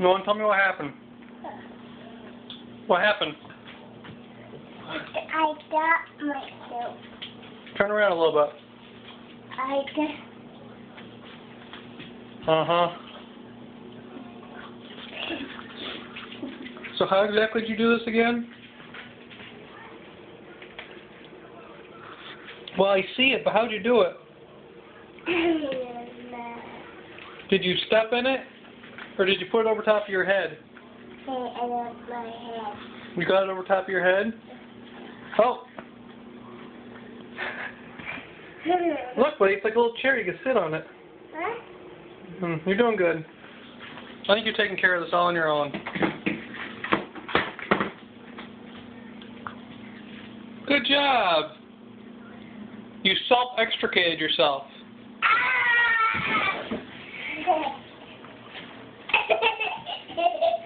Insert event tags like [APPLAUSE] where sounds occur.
No one tell me what happened. What happened? I got myself. Turn around a little bit. I got. Uh huh. So how exactly did you do this again? Well, I see it, but how'd you do it? [LAUGHS] Did you step in it? Or did you put it over top of your head? I love my head. You got it over top of your head? Oh, [LAUGHS] look, buddy, it's like a little chair. You can sit on it. Huh? Hmm, you're doing good. I think you're taking care of this all on your own. Good job. You self-extricated yourself. Ah! [LAUGHS]